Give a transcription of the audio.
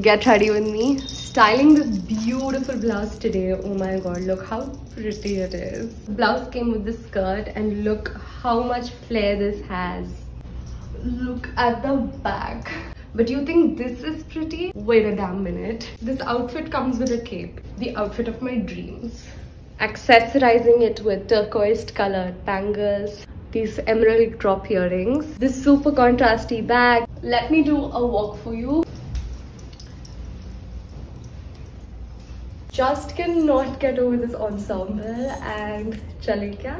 Get ready with me. Styling this beautiful blouse today. Oh my god, look how pretty it is. Blouse came with the skirt and look how much flare this has. Look at the back. But you think this is pretty? Wait a damn minute. This outfit comes with a cape. The outfit of my dreams. Accessorizing it with turquoise colored bangles, these emerald drop earrings, this super contrasty bag. Let me do a walk for you. Just cannot get over this ensemble and chale kya